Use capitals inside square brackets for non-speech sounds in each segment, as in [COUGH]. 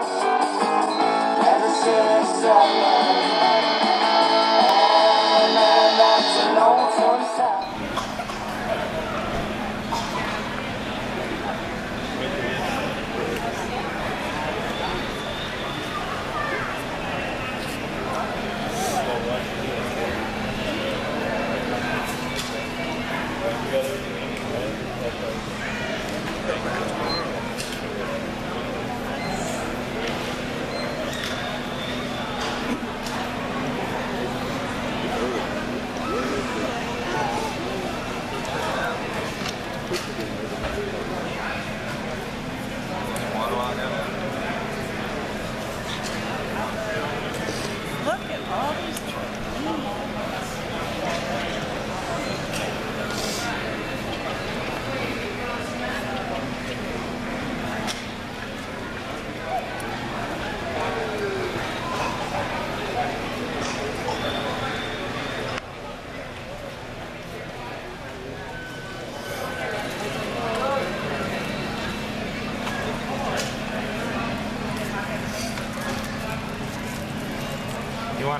Ever since I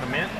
You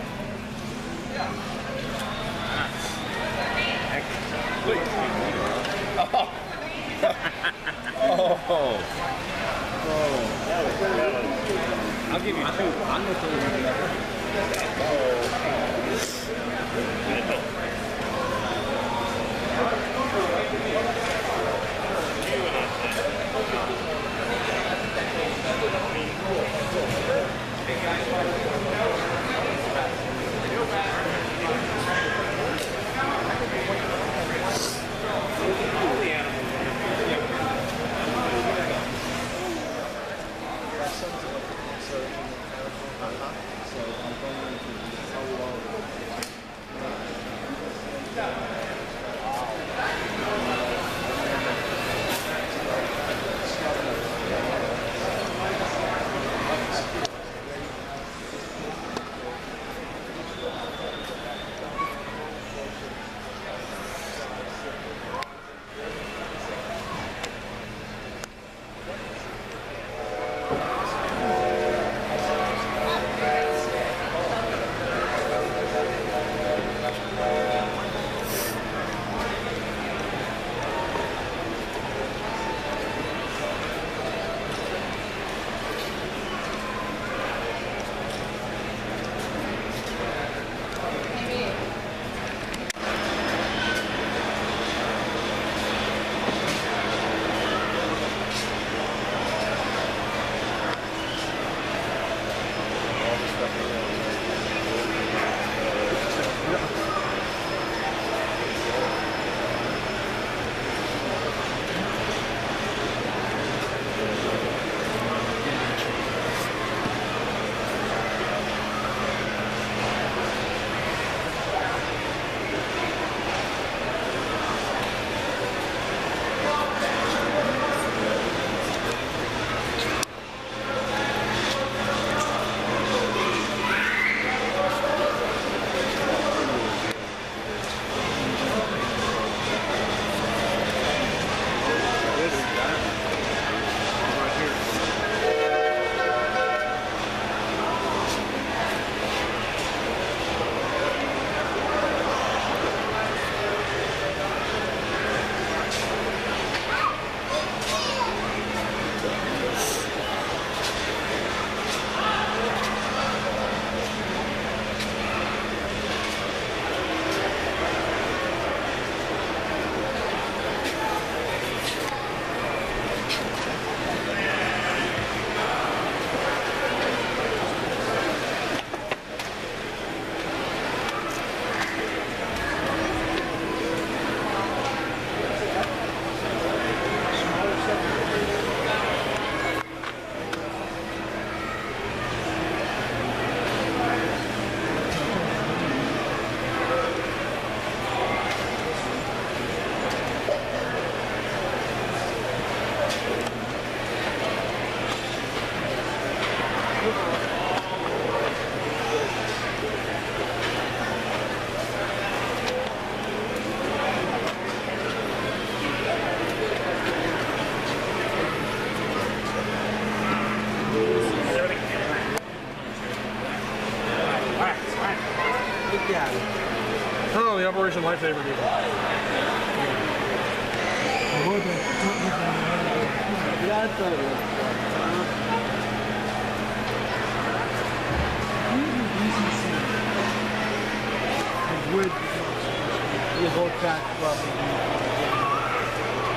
Whole track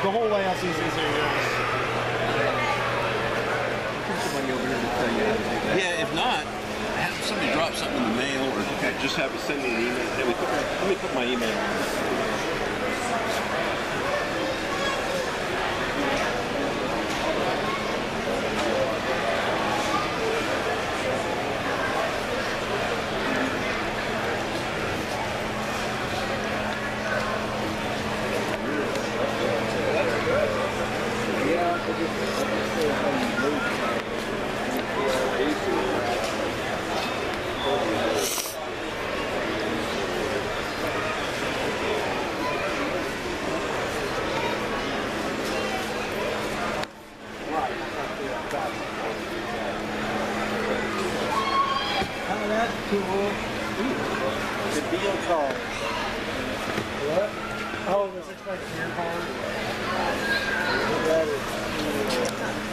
The whole it is. That. Yeah, if not, have somebody drop something in the mail or just have it send me an email. Me let me put my email on. Oh, that's cool. The deal call. What? Oh, the six by your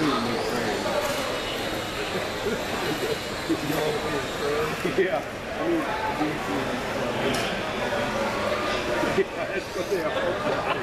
[LAUGHS] Yeah. Yeah, that's what they are.